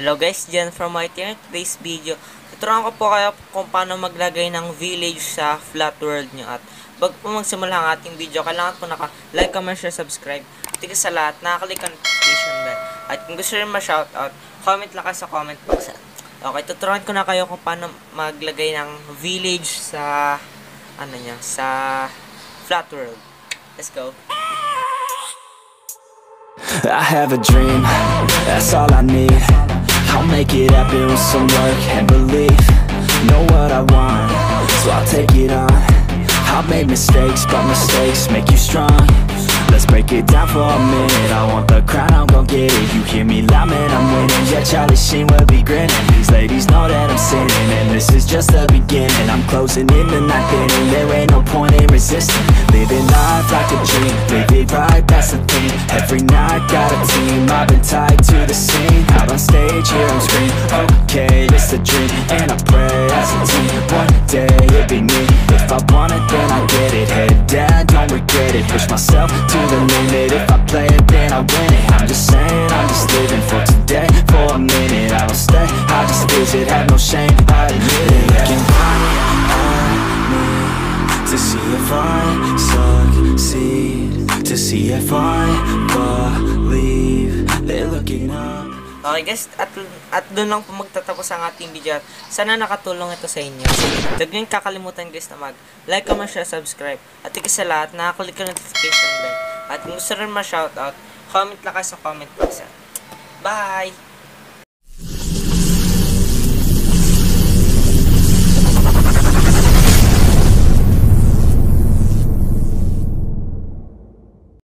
Hello guys, Jen from my in today's video. Tuturuan ko po kayo kung paano maglagay ng village sa flat world nyo. At bago po magsimula ang ating video, kailangan po naka like, comment, share, subscribe. Tika sa lahat, nakakalik ang notification bell. At kung gusto rin ma-shoutout, comment lang sa comment box. Okay, tuturuan ko na kayo kung paano maglagay ng village sa ano niya, sa flat world. Let's go. I have a dream, that's all I need it happen with some work and belief Know what I want, so I'll take it on. I've made mistakes, but mistakes make you strong. Let's break it down for a minute. I want the crown, I'm gon' get it. You hear me loud, man, I'm winning. Yeah, Charlie Sheen will be grinning. These ladies know that I'm sinning And this is just the beginning. I'm closing in the night inning There ain't no point in resisting. Living life like a dream Live it right, that's the thing. Every night, got a team. I've been tied to the scene. Out on stage, here I'm scream. Okay, it's a dream And I pray as a team. One day, it'll be me. If I want it, then I get it. Head down, don't regret it. Push myself to the limit. If I play it, then I win it. I'm just saying, I'm just living for today. For a minute, I don't stay. I just visit, have no shame I admit it. Looking at me To see if I succeed. To see if I Okay guys, at, at doon lang po magtatapos ang ating video. Sana nakatulong ito sa inyo. Huwag nyo kakalimutan guys na mag like, comment, share, subscribe. At ika sa lahat, nakakalik ka notification bell. At gusto rin ma-shoutout, comment lang kayo sa comment box. Bye!